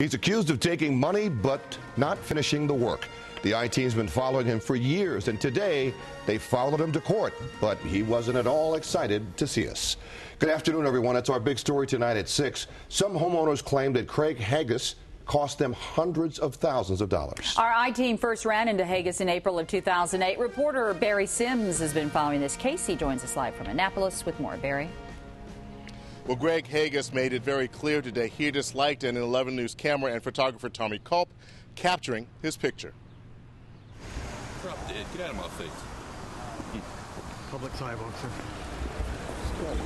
He's accused of taking money but not finishing the work. The I team's been following him for years, and today they followed him to court, but he wasn't at all excited to see us. Good afternoon, everyone. That's our big story tonight at 6. Some homeowners claim that Greg Haigis cost them hundreds of thousands of dollars. Our I team first ran into Haigis in April of 2008. Reporter Barry Simms has been following this case. He joins us live from Annapolis with more. Barry. Well, Greg Haigis made it very clear today he disliked an 11 News camera and photographer Tommy Culp capturing his picture. Drop dead. Get out of my face. Public sidewalk, sir.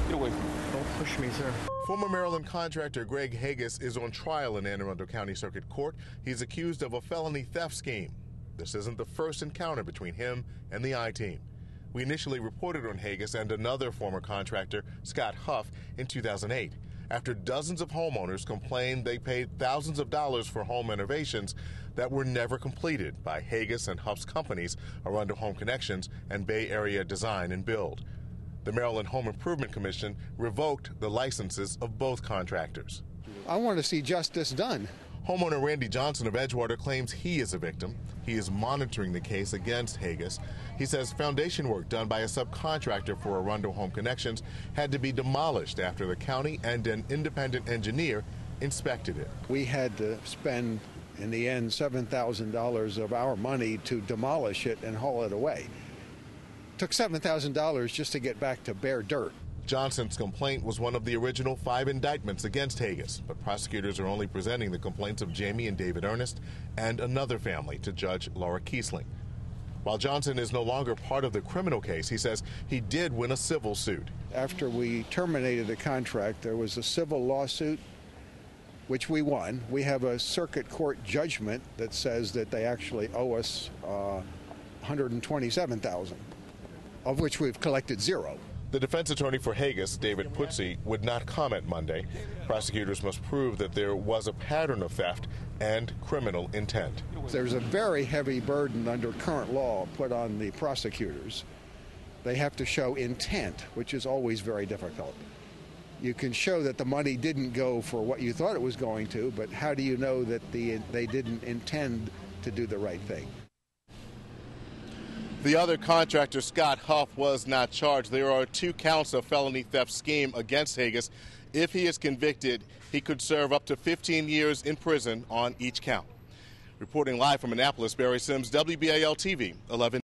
Get away from me. Don't push me, sir. Former Maryland contractor Greg Haigis is on trial in Anne Arundel County Circuit Court. He's accused of a felony theft scheme. This isn't the first encounter between him and the I team. We initially reported on Haigis and another former contractor, Scott Huff, in 2008. After dozens of homeowners complained they paid thousands of dollars for home renovations that were never completed by Haigis and Huff's companies, Arundel Home Connections and Bay Area Design and Build. The Maryland Home Improvement Commission revoked the licenses of both contractors. I want to see justice done. Homeowner Randy Johnson of Edgewater claims he is a victim. He is monitoring the case against Haigis. He says foundation work done by a subcontractor for Arundel Home Connections had to be demolished after the county and an independent engineer inspected it. We had to spend, in the end, $7,000 of our money to demolish it and haul it away. Took $7,000 just to get back to bare dirt. Johnson's complaint was one of the original five indictments against Haigis, but prosecutors are only presenting the complaints of Jamie and David Ernest and another family to Judge Laura Kiesling. While Johnson is no longer part of the criminal case, he says he did win a civil suit. After we terminated the contract, there was a civil lawsuit, which we won. We have a circuit court judgment that says that they actually owe us uh, 127,000, of which we've collected zero. The defense attorney for Haigis, David Putzi, would not comment Monday. Prosecutors must prove that there was a pattern of theft and criminal intent. There's a very heavy burden under current law put on the prosecutors. They have to show intent, which is always very difficult. You can show that the money didn't go for what you thought it was going to, but how do you know that the, they didn't intend to do the right thing? The other contractor, Scott Huff, was not charged. There are two counts of felony theft scheme against Haigis. If he is convicted, he could serve up to 15 years in prison on each count. Reporting live from Annapolis, Barry Simms, WBAL TV, 11.